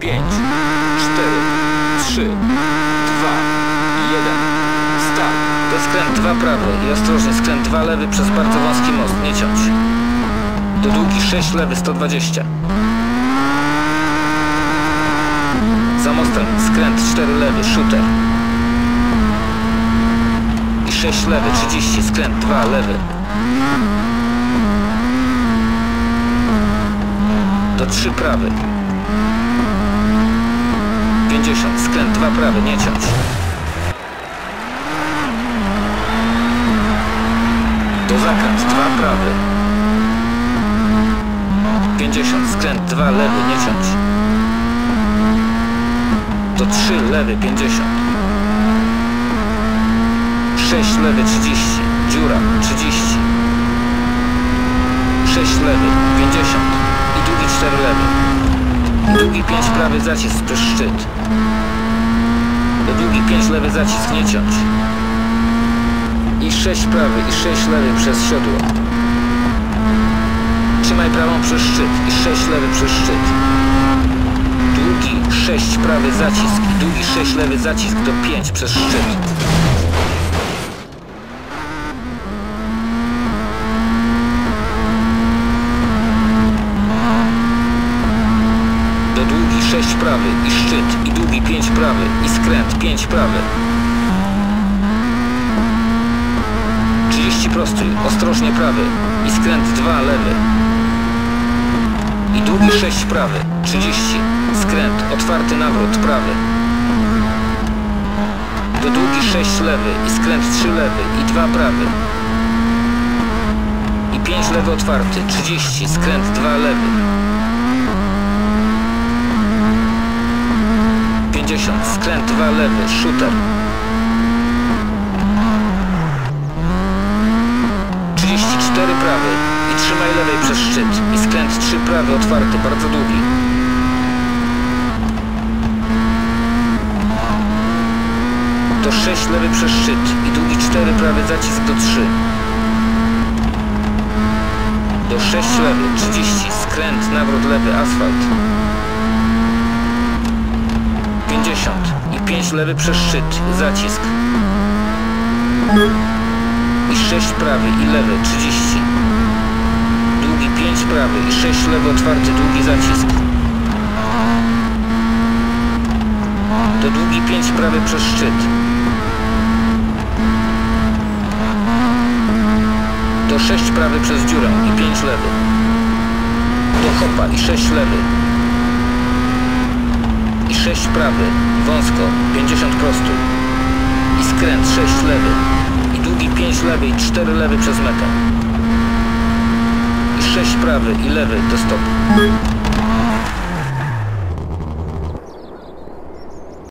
5, 4, 3, 2, 1. Start. To skręt 2 prawy i ostrożnie skręt 2 lewy przez bardzo wąski most, nie ciąć. Do długi 6 lewy 120. Za mostem skręt 4 lewy, shooter. I 6 lewy 30, skręt 2 lewy. Do 3 prawy. 50, skręt 2 prawy, nie ciąć. Do zakręt 2 prawy. 50, skręt 2 lewy, nie ciąć. Do 3 lewy 50. 6 lewy 30. Dziura 30. 6 lewy 50. I długi 4 lewy. I długi 5 prawy zacisk przez szczyt. Długi 5 lewy zacisk nie ciąć. I 6 prawy i 6 lewy przez siodło. Trzymaj prawą przez szczyt i 6 lewy przez szczyt. Długi 6 prawy zacisk i długi 6 lewy zacisk do 5 przez szczyt. Długi 6 prawy i szczyt i długi 5 prawy i skręt 5 prawy. 30 prostuj, ostrożnie prawy i skręt 2 lewy. I długi 6 prawy, 30, skręt, otwarty nawrót prawy. Do długi 6 lewy i skręt 3 lewy i 2 prawy. I 5 lewy otwarty, 30, skręt 2 lewy. 50, skręt 2 lewy, shooter. 34 prawy i trzymaj lewej przez szczyt i skręt 3 prawy otwarty, bardzo długi. Do 6 lewy przez szczyt i długi 4 prawy zacisk do 3. Do 6 lewy, 30, skręt, nawrót lewy, asfalt. 50 i 5 lewy przez szczyt, zacisk. I 6 prawy i lewy, 30. Długi 5 prawy i 6 lewy otwarty, długi zacisk. Do długi 5 prawy przez szczyt. Do 6 prawy przez dziurę i 5 lewy. Do hopa i 6 lewy. I 6 prawy, wąsko, 50 prostój. I skręt 6 lewy. I długi 5 lewy i 4 lewy przez metę. I 6 prawy i lewy do stopu.